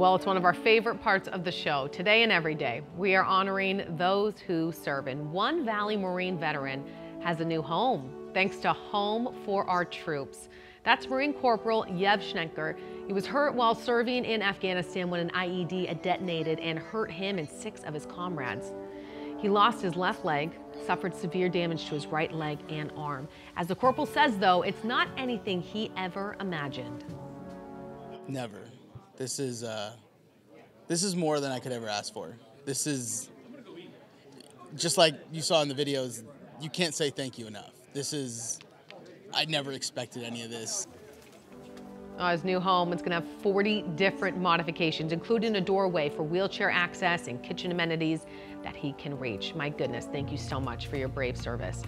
Well, it's one of our favorite parts of the show. Today and every day, we are honoring those who serve. And one Valley Marine veteran has a new home thanks to Home for Our Troops. That's Marine Corporal Yev Shenker. He was hurt while serving in Afghanistan when an IED detonated and hurt him and six of his comrades. He lost his left leg, suffered severe damage to his right leg and arm. As the corporal says, though, it's not anything he ever imagined. Never. This is uh, this is more than I could ever ask for. This is just like you saw in the videos. You can't say thank you enough. This is I never expected any of this. Uh, his new home is going to have 40 different modifications, including a doorway for wheelchair access and kitchen amenities that he can reach. My goodness, thank you so much for your brave service.